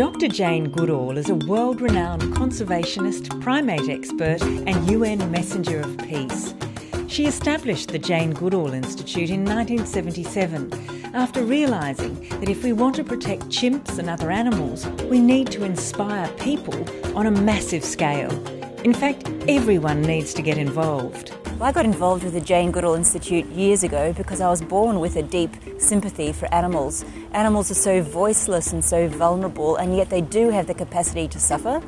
Dr. Jane Goodall is a world renowned conservationist, primate expert, and UN Messenger of Peace. She established the Jane Goodall Institute in 1977 after realising that if we want to protect chimps and other animals, we need to inspire people on a massive scale. In fact, everyone needs to get involved. I got involved with the Jane Goodall Institute years ago because I was born with a deep sympathy for animals. Animals are so voiceless and so vulnerable, and yet they do have the capacity to suffer.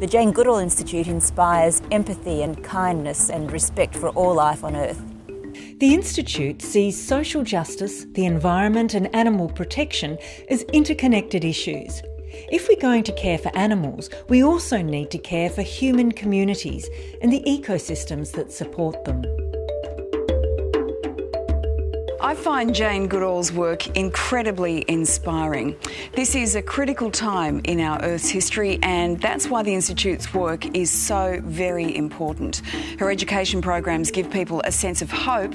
The Jane Goodall Institute inspires empathy and kindness and respect for all life on Earth. The Institute sees social justice, the environment, and animal protection as interconnected issues. If we're going to care for animals, we also need to care for human communities and the ecosystems that support them. I find Jane Goodall's work incredibly inspiring. This is a critical time in our Earth's history, and that's why the Institute's work is so very important. Her education programs give people a sense of hope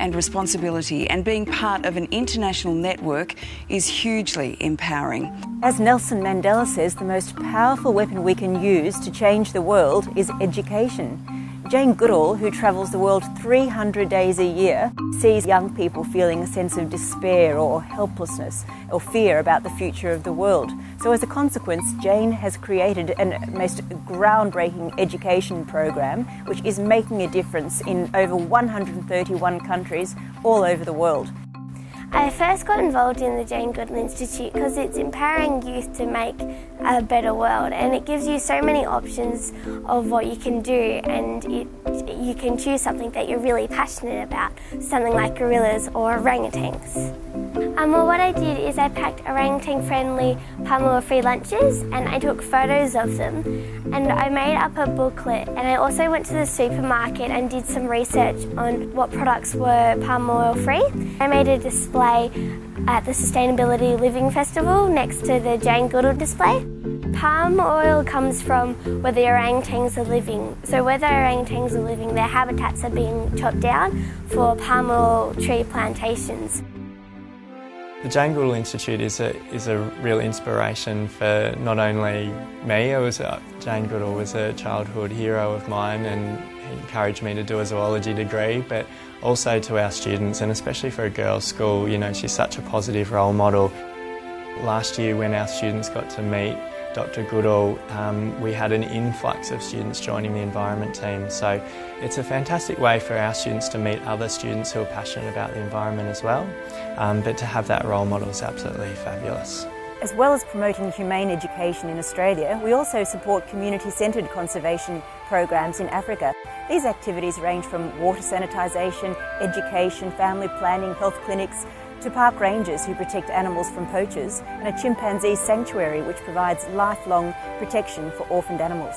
and responsibility, and being part of an international network is hugely empowering. As Nelson Mandela says, the most powerful weapon we can use to change the world is education. Jane Goodall, who travels the world 300 days a year, sees young people feeling a sense of despair or helplessness or fear about the future of the world. So, as a consequence, Jane has created a most groundbreaking education program which is making a difference in over 131 countries all over the world. I first got involved in the Jane Goodall Institute because it's empowering youth to make a better world and it gives you so many options of what you can do and it, you can choose something that you're really passionate about, something like gorillas or orangutans. Um, well, what I did is I packed orangutan friendly palm oil free lunches and I took photos of them and I made up a booklet and I also went to the supermarket and did some research on what products were palm oil free. I made a display at the Sustainability Living Festival next to the Jane Goodall display. Palm oil comes from where the orangutans are living. So where the orangutans are living, their habitats are being chopped down for palm oil tree plantations. The Jane Goodall Institute is a, is a real inspiration for not only me, I was a, Jane Goodall was a childhood hero of mine and he encouraged me to do a zoology degree, but also to our students and especially for a girls' school, you know, she's such a positive role model. Last year when our students got to meet Dr Goodall, um, we had an influx of students joining the environment team. So it's a fantastic way for our students to meet other students who are passionate about the environment as well. Um, but to have that role model is absolutely fabulous. As well as promoting humane education in Australia, we also support community centred conservation programs in Africa. These activities range from water sanitisation, education, family planning, health clinics, to park rangers who protect animals from poachers, and a chimpanzee sanctuary which provides lifelong protection for orphaned animals.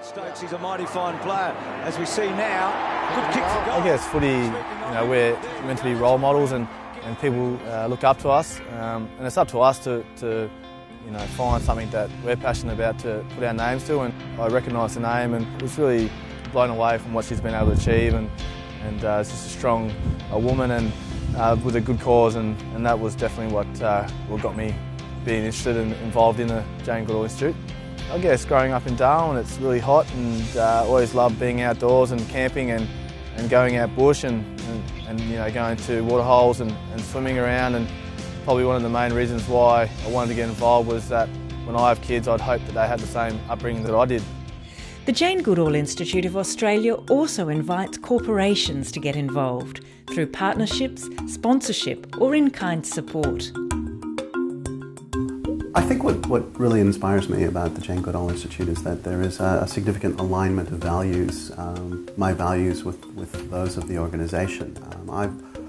Stokes is a mighty fine player, as we see now. Good kick for goal. I guess footy, you know, we're meant to be role models and, and people uh, look up to us, um, and it's up to us to, to, you know, find something that we're passionate about to put our names to. And I recognise the name and was really blown away from what she's been able to achieve, and and uh, she's just a strong a woman and uh, with a good cause, and, and that was definitely what, uh, what got me being interested and involved in the Jane Goodall Institute. I guess growing up in Darwin, it's really hot, and uh, always loved being outdoors and camping and, and going out bush and, and, and you know going to waterholes and, and swimming around. And probably one of the main reasons why I wanted to get involved was that when I have kids, I'd hope that they had the same upbringing that I did. The Jane Goodall Institute of Australia also invites corporations to get involved through partnerships, sponsorship, or in kind support. I think what, what really inspires me about the Jane Goodall Institute is that there is a, a significant alignment of values, um, my values with, with those of the organization. Um, I've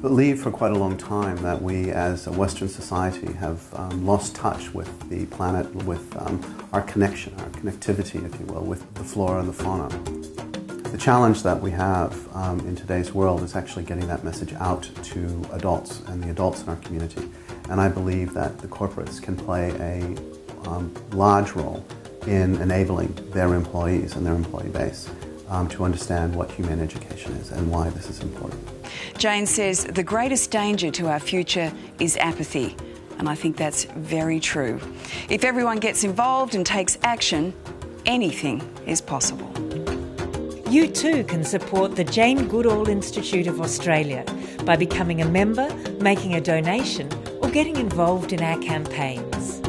believed for quite a long time that we as a Western society have um, lost touch with the planet, with um, our connection, our connectivity, if you will, with the flora and the fauna. The challenge that we have um, in today's world is actually getting that message out to adults and the adults in our community. And I believe that the corporates can play a um, large role in enabling their employees and their employee base um, to understand what humane education is and why this is important. Jane says the greatest danger to our future is apathy. And I think that's very true. If everyone gets involved and takes action, anything is possible. You too can support the Jane Goodall Institute of Australia by becoming a member, making a donation, or getting involved in our campaigns.